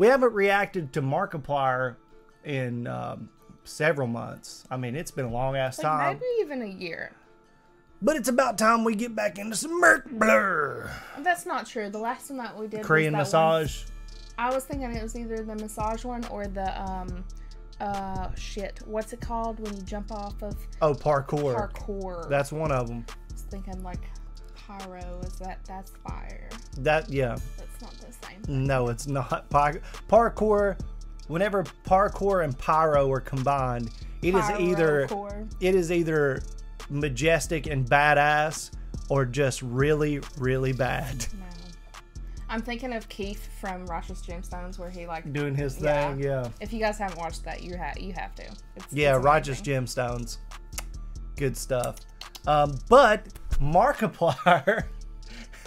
We haven't reacted to Markiplier in um, several months. I mean, it's been a long ass Like time. maybe even a year. But it's about time we get back into some Markiplier. That's not true. The last one that we did Korean was that one- massage. I was thinking it was either the massage one or the um uh shit. What's it called when you jump off of Oh, parkour. parkour? That's one of them. I was thinking like pyro. Is that that's fire? That yeah. That's not the same. No, it's not. Par- parkour. Whenever parkour and pyro are combined, it is either it is either majestic and badass or just really really bad. No. I'm thinking of Keefe from Righteous Gemstones, where he like. Doing his Yeah. thing, yeah. If you guys haven't watched that, you have you have to. It's, Yeah, it's Righteous. Gemstones. Good stuff. Um, but Markiplier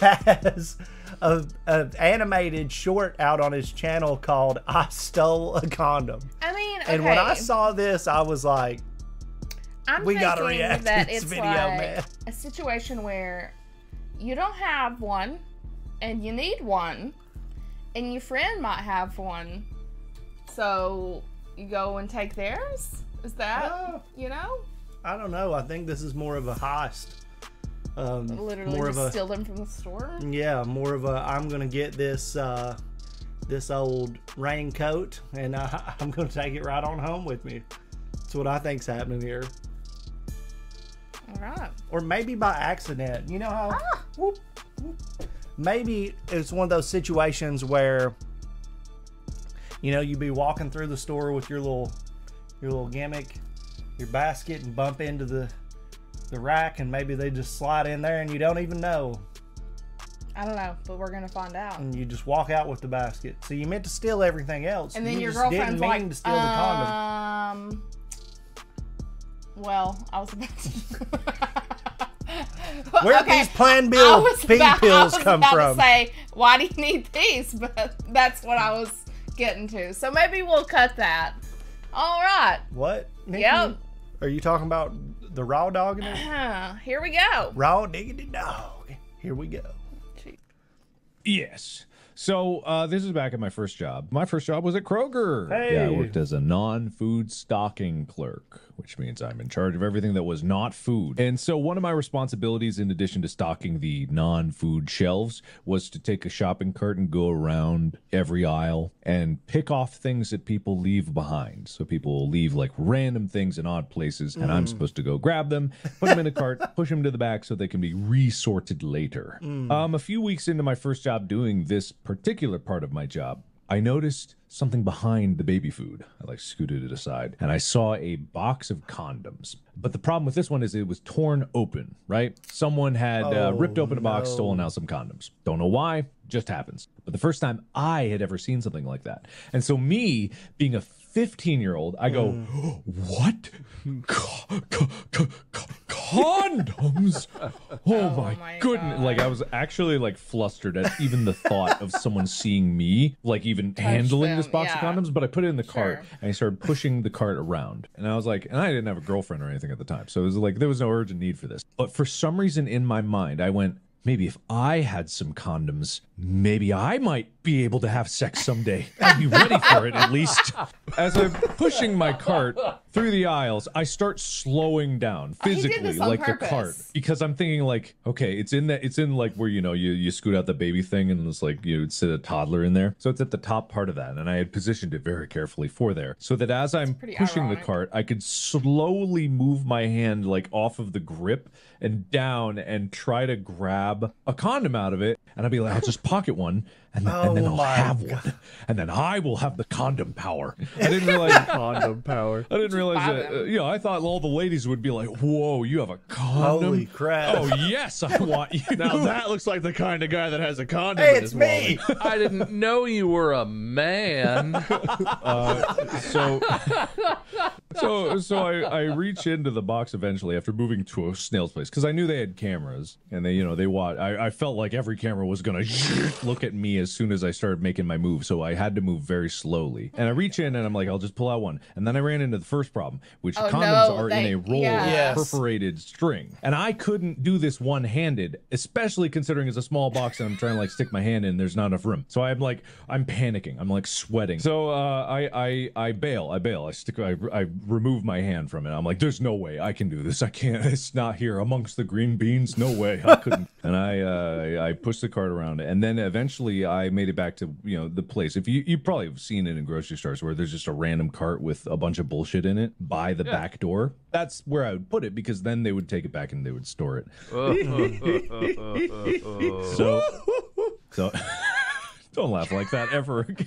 has a, a animated short out on his channel called "I Stole a Condom," I mean, okay. and when I saw this, I was like, I'm we gotta react to that this it's video, like man. a situation where you don't have one, and you need one, and your friend might have one, so you go and take theirs. Is that "Oh, you know I don't know. I think this is more of a heist. Um, literally more of a steal them from the store? yeah, more of a. I'm gonna get this uh, this old raincoat, and I, I'm gonna take it right on home with me. That's what I think's happening here. All right. or maybe by accident. You know how? Ah! Whoop, whoop. Maybe it's one of those situations where you know you'd be walking through the store with your little your little gimmick, your basket, and bump into the the rack, and maybe they just slide in there, and you don't even know, I don't know, but we're gonna find out. and you just walk out with the basket. So you meant to steal everything else, And then you your girlfriend's didn't mean like, to steal the condom. um, well, I was about to. Where'd Okay, these Plan Bill pee about- pills come about from? Say, why do you need these? But that's what I was getting to. So maybe we'll cut that. All right. What? Nikki? Yep. Are you talking about the raw dog in it? Uh-huh. Here we go. Raw diggity dog. Here we go. Yes. So uh, this is back at my first job. My first job was at Kroger. Hey. Yeah, I worked as a non-food stocking clerk, which means I'm in charge of everything that was not food. And so one of my responsibilities, in addition to stocking the non-food shelves, was to take a shopping cart and go around every aisle and pick off things that people leave behind. So people will leave like random things in odd places, and I'm supposed to go grab them, put them in a cart, push them to the back so they can be resorted later. Um, a few weeks into my first job doing this particular part of my job, I noticed something behind the baby food. I like scooted it aside and I saw a box of condoms. But the problem with this one is it was torn open, right? Someone had uh, Oh, ripped open a box, no. stolen out some condoms. Don't know why, just happens. But the first time I had ever seen something like that. And so, me being a 15 year old, I go, What? Co- co- condoms? Oh, my, my goodness. Like, I was actually like flustered at even the thought of someone seeing me, like, even handling this box yeah. of condoms. But I put it in the cart and I started pushing the cart around. And I was like, and I didn't have a girlfriend or anything at the time. So it was like, there was no urgent need for this. But for some reason in my mind, I went, maybe if I had some condoms, maybe I might be able to have sex someday. I'd be ready for it at least. As I'm pushing my cart through the aisles, I start slowing down Oh, physically, like the cart, because I'm thinking like, okay, it's in that, it's in like where you know you you scoot out the baby thing and it's like you sit a toddler in there, so it's at the top part of that, and I had positioned it very carefully for there, so that as I'm pushing ironic. the cart, I could slowly move my hand like off of the grip and down and try to grab a condom out of it, and I'd be like, I'll just pocket one, and, and then Oh I'll my have one, and then I will have the condom power. I didn't realize Condom power. I didn't realize that. them. Uh, you know, I thought all the ladies would be like, "Whoa, you have a condom." Holy crap. Oh yes, I want you. Now that looks like the kind of guy that has a condom. Hey, in it's his me. I didn't know you were a man. so, so so so I, I reach into the box eventually after moving to a snail's place because I knew they had cameras and they you know they watch. I, I felt like every camera was gonna look at me as soon as I started making my move, so I had to move very slowly. And I reach in and I'm like, I'll just pull out one. And then I ran into the first problem, which Oh, condoms no, are they- in a roll yeah. Yes. perforated string, and I couldn't do this one handed, especially considering it's a small box and I'm trying to like stick my hand in. There's not enough room, so I'm like I'm panicking. I'm like sweating. So uh, I I I bail. I bail. I stick. I, I remove my hand from it. I'm like, there's no way I can do this. I can't. It's not here amongst the green beans. No way. I couldn't. and I uh, I pushed the cart around, and then eventually I made it back to you know the place. If you you probably have seen it in grocery stores where there's just a random cart with a bunch of bullshit in it by the back door. That's where I would put it because then they would take it back and they would store it. So so. Don't laugh like that ever again.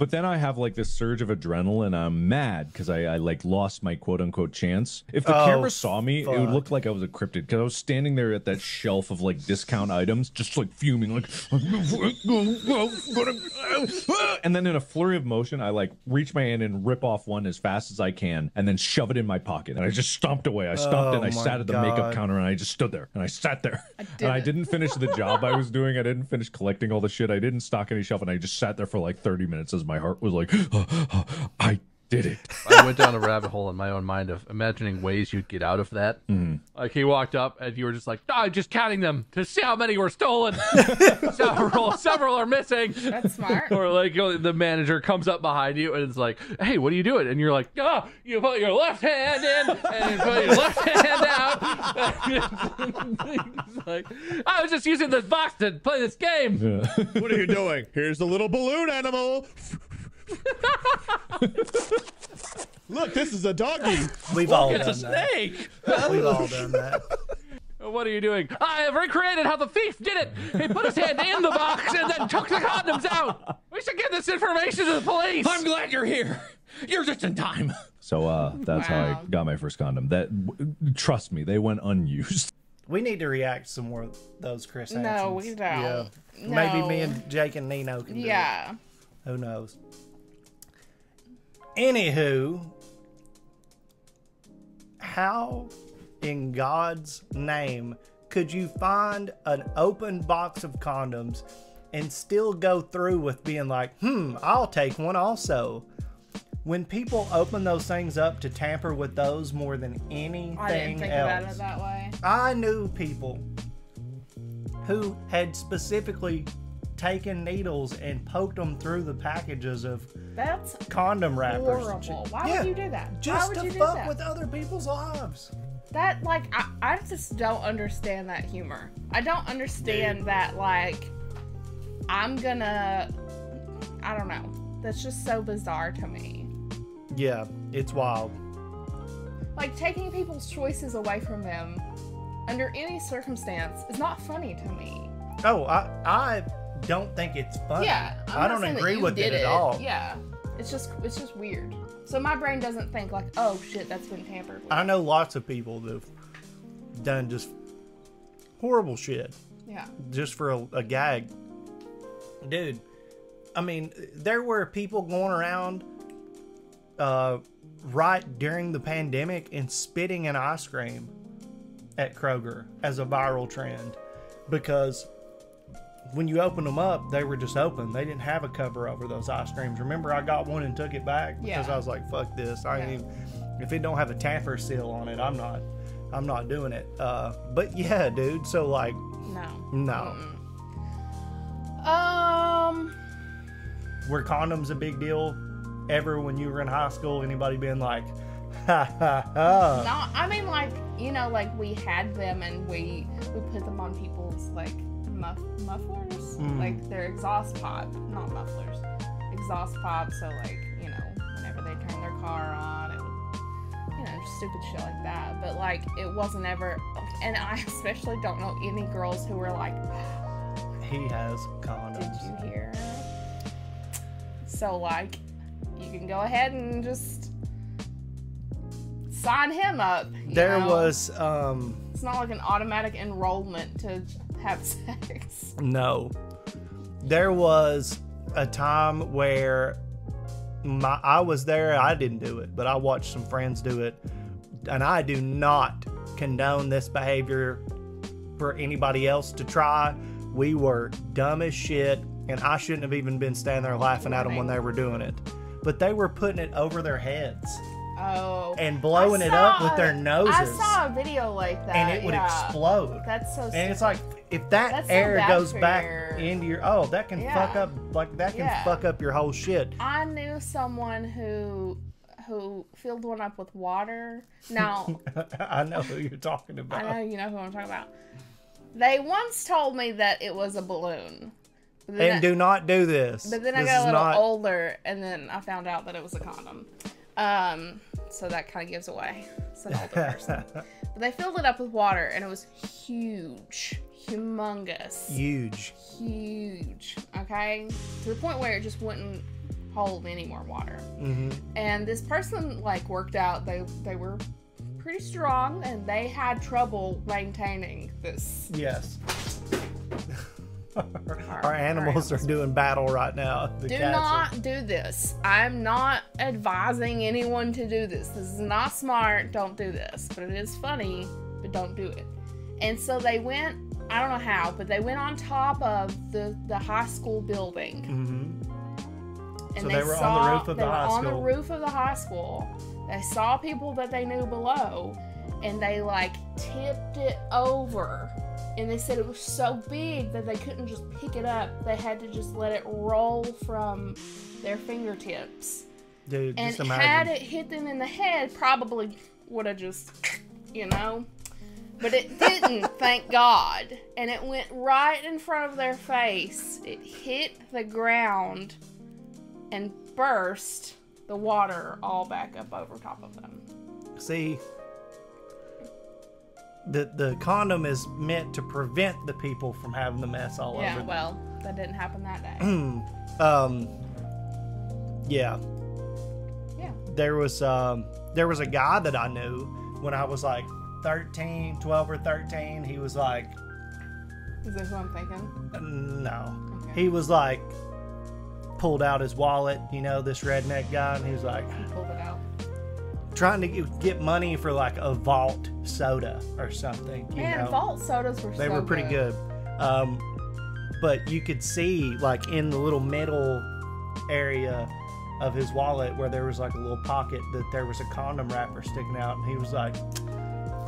But then I have like this surge of adrenaline. I'm mad because I, I like lost my quote unquote chance. If the Oh, camera saw me, it would look like I was a cryptid because I was standing there at that shelf of like discount items, just like fuming, like. And then in a flurry of motion, I like reach my hand and rip off one as fast as I can, and then shove it in my pocket. And I just stomped away. I stomped Oh and I sat at the makeup counter and I just stood there and I sat there I and I didn't finish the job I was doing. I didn't finish collecting all the shit. I didn't stock any shelf, and I just sat there for like 30 minutes as my heart was like, I did it. I went down a rabbit hole in my own mind of imagining ways you'd get out of that. Like he walked up and you were just like, "Ah, just counting them to see how many were stolen. several, several are missing. That's smart. Or like you know, the manager comes up behind you and it's like, "Hey, what are you doing?" And you're like, "Ah, you put your left hand in and you put your left hand out." Like, I was just using this box to play this game. What are you doing? Here's the little balloon animal. Look, this is a doggy. We've all It's done a that. snake. We've all done that. What are you doing? I have recreated how the thief did it. He put his hand in the box and then took the condoms out. We should give this information to the police. I'm glad you're here. You're just in time. So uh, that's how I got my first condom. That trust me, they went unused. We need to react some more of those Chris No, Hansens. we don't. Yeah. No. Maybe me and Jake and Nino can do it. Yeah. Who knows? Anywho, how in God's name could you find an open box of condoms and still go through with being like, hmm, I'll take one also? When people open those things up to tamper with those more than anything I didn't think else, about it that way. I knew people who had specifically taken needles and poked them through the packages of That's condom wrappers. horrible. Why Yeah, would you do that? Why Just would to you do fuck that? with other people's lives. that like I, I just don't understand that humor. I don't understand that like I'm gonna I don't know. That's just so bizarre to me. Yeah, it's wild. Like taking people's choices away from them under any circumstance is not funny to me. Oh, I I don't think it's funny. Yeah, I'm I don't agree with it did at all. Yeah, it's just it's just weird. So my brain doesn't think like, oh shit, that's been tampered with. I know lots of people that've done just horrible shit yeah, just for a, a gag. Dude, I mean, there were people going around uh, right during the pandemic and spitting in ice cream at Kroger as a viral trend because when you open them up, they were just open. They didn't have a cover over those ice creams. Remember, I got one and took it back because Yeah. I was like, "Fuck this! I ain't even, if it don't have a tamper seal on it, I'm not, I'm not doing it." Uh, but yeah, dude. So like, no. no, Um, were condoms a big deal ever when you were in high school? Anybody being like, "Ha ha ha"? no. I mean, like you know, like we had them and we we put them on people's like muff, mufflers, Mm. like their exhaust pipe, not mufflers, exhaust pipe. So like you know, whenever they turn their car on, it would, you know, stupid shit like that. But like it wasn't ever, and I especially don't know any girls who were like, He has condoms. Did you hear? So like, you can go ahead and just sign him up. There know? was um It's not like an automatic enrollment to have sex. no. There was a time where my I was there. I didn't do it, but I watched some friends do it, and I do not condone this behavior for anybody else to try. We were dumb as shit, and I shouldn't have even been standing there laughing at them when they were doing it. But they were putting it over their heads Oh. and blowing I it up with their noses, I saw a video like that. and it would yeah. explode. That's so. And it's like if that That's air bad goes back your- into your oh, that can fuck up like that can Yeah. fuck up your whole shit. I knew someone who who filled one up with water. Now I know who you're talking about I know you know who I'm talking about. They once told me that it was a balloon. And I, do not do this. but then I got a little not, older, and then I found out that it was a condom. Um, so that kind of gives away it's an older person. But they filled it up with water, and it was huge, humongous, huge. huge. Okay, to the point where it just wouldn't hold any more water. hmm and this person like worked out they they were pretty strong and they had trouble maintaining this Yes. Our, Our- our animals are doing battle right now. The do cats are- not do this i'm not advising anyone to do this this is not smart don't do this but it is funny but don't do it and so they went i don't know how but they went on top of the the high school building Mhm. and So they, they were on the roof of they the were high on the roof of the high school. They saw people that they knew below, and they like tipped it over. And they said it was so big that they couldn't just pick it up. They had to just let it roll from their fingertips. Dude, And had it hit them in the head, probably would have just, you know. But it didn't, thank God. And it went right in front of their face. It hit the ground and burst the water all back up over top of them. See, the the condom is meant to prevent the people from having the mess all Yeah, over. Yeah, well, that didn't happen that day. um, yeah, yeah. there was um, there was a guy that I knew when I was like 13, 12 or 13. He was like, Is that who I'm thinking? no, Okay. he was like pulled out his wallet, you know, this redneck guy, and he was like He pulled it out. Trying to get- get money for like a vault soda or something. You Man, know? vault sodas were they so were pretty good. Um, but you could see like in the little middle area of his wallet where there was like a little pocket that there was a condom wrapper sticking out, and he was like,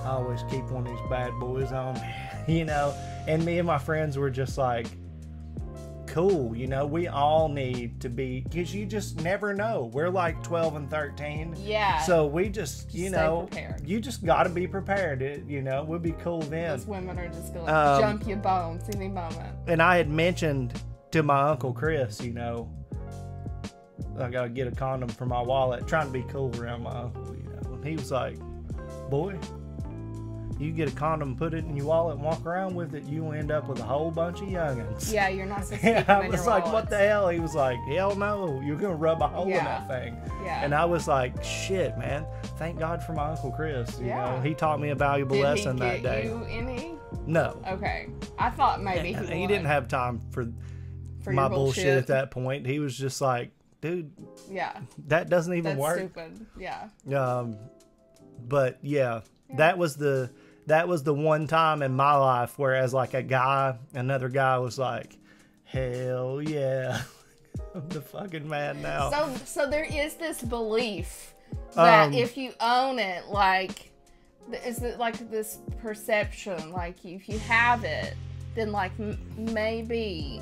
"I always keep one of these bad boys on me," you know. And me and my friends were just like. Cool, you know, we all need to be because you just never know. We're like 12 and 13. Yeah. So we just, you Stay know, prepared. you just got to be prepared. It, you know, we'll be cool then. Those women are just gonna Um, jump your bones any moment. and I had mentioned to my uncle Chris, you know, I gotta get a condom for my wallet, trying to be cool around my uncle, you know. And he was like, "Boy, you get a condom, put it in your wallet, and walk around with it, you end up with a whole bunch of youngins." Yeah, you're not supposed to I was like, wallets. "What the hell?" He was like, "Hell no, you're gonna rub a hole in that thing." Yeah. And I was like, "Shit, man! Thank God for my uncle Chris. You Yeah. know, he taught me a valuable Did lesson that day." you any? No, Okay. I thought maybe And he, he didn't have time for for my your bullshit. at that point. He was just like, dude, Yeah. that doesn't even That's work. stupid. Yeah. Um, but yeah, that was the that was the one time in my life whereas like a guy, another guy was like, hell yeah, I'm the fucking man now. So so there is this belief that Um, if you own it, like is it like this perception, like if you have it, then like m- maybe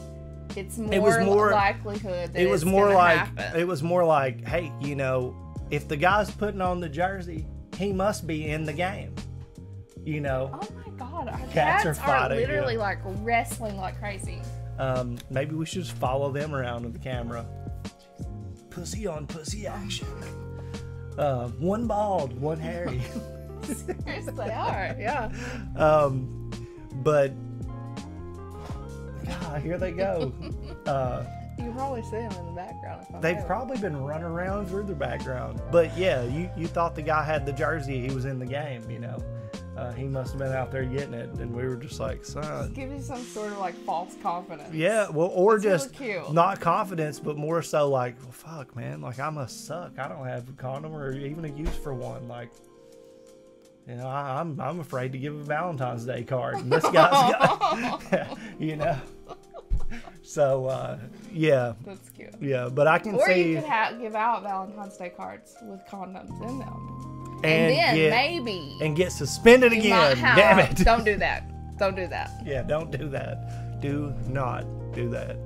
it's more, It was more- likelihood that it was it's more like happen. it was more like, hey, you know, if the guy's putting on the jersey, he must be in the game. You know, Oh my god, our Cats cats, are are, literally yeah. like wrestling like crazy. Um, maybe we should just follow them around with the camera. Pussy on pussy action. Uh, one bald, one hairy. Yes, they are. Yeah. um, but God, here they go. Uh, You can probably see them in the background. They've probably been running around through the background. But yeah, you, you thought the guy had the jersey, he was in the game, you know. Uh, he must have been out there getting it, and we were just like, son. Just Give you some sort of like false confidence. Yeah, well, or That's really just cute. not confidence, but more so like, well, fuck, man, like I must suck. I don't have a condom or even a use for one. Like, you know, I, I'm I'm afraid to give a Valentine's Day card, and this guy's got, you know. So uh, yeah, That's cute. yeah, but I can Or see you could ha- give out Valentine's Day cards with condoms in them. And, And, then get maybe and get suspended again. Damn it! Don't do that. Don't do that. yeah, don't do that. Do not do that.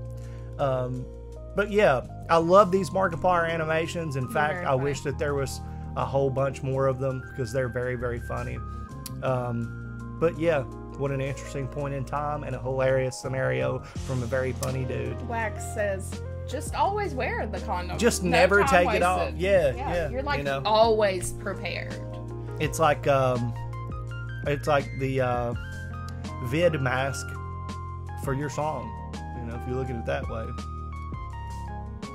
Um, but yeah, I love these Markiplier animations. In fact, I funny. wish that there was a whole bunch more of them because they're very, very funny. Um, but yeah, what an interesting point in time and a hilarious scenario from a very funny dude. Wax says, just always wear the condom. Just No never take it off. Yeah, yeah, You're like you know. always prepared. It's like um, it's like the uh, vid mask for your song. You know, if you look at it that way.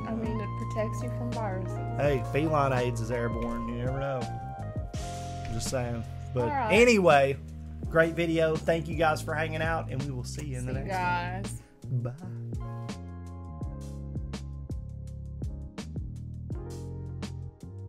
I mean, it protects you from viruses. Hey, feline AIDS is airborne. You never know. Just saying. But right. anyway, great video. Thank you guys for hanging out, and we will see you in the See you next guys. one. Bye.